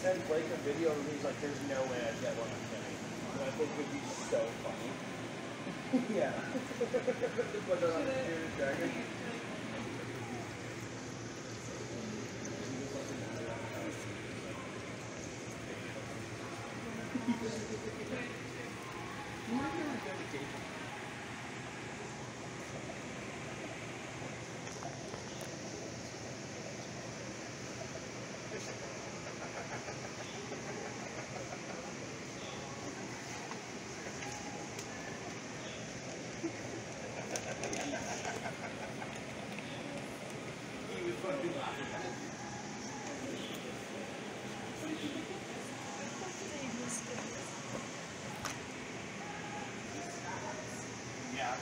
sent Blake a video and he's like, "There's no way I'd get one on Kenny." And I think it would be so funny. yeah. He was fucking laughing. Yeah.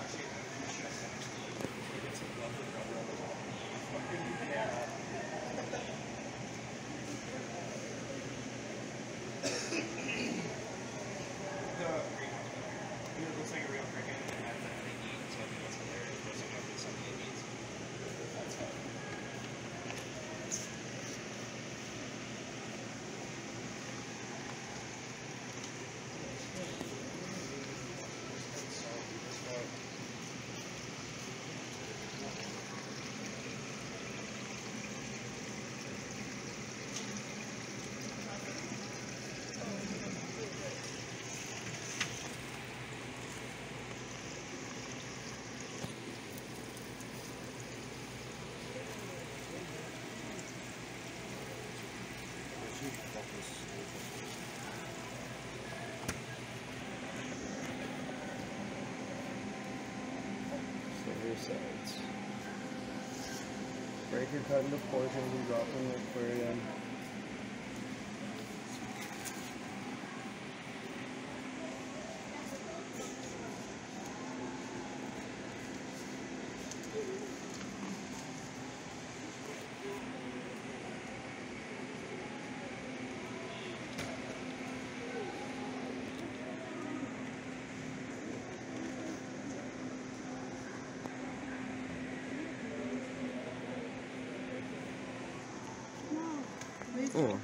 Actually, I should have sent it to you. It's a rubber rubber. Fucking yeah. The green one. It looks like a real cricket and it has that thing eat, so I think that's hilarious. There's a couple of something it eats. That's fun. So here's sides. Breaker cut into portions and О,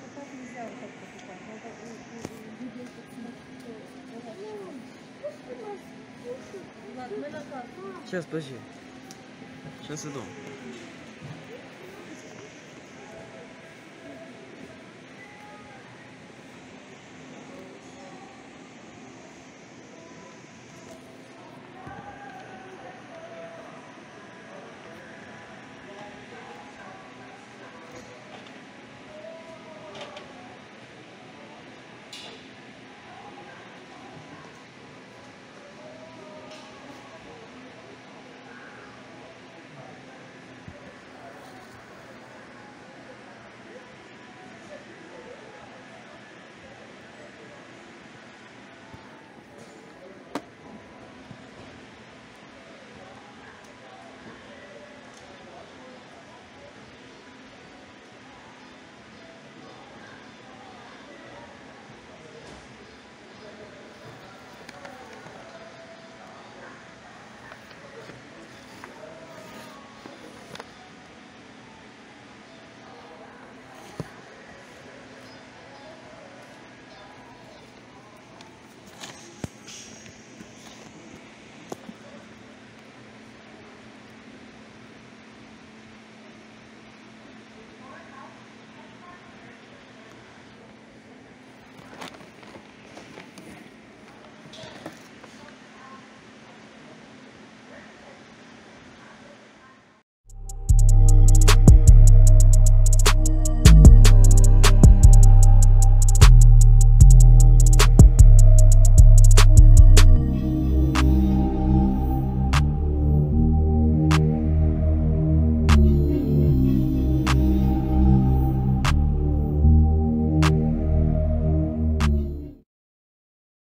сейчас, подожди. Сейчас иду.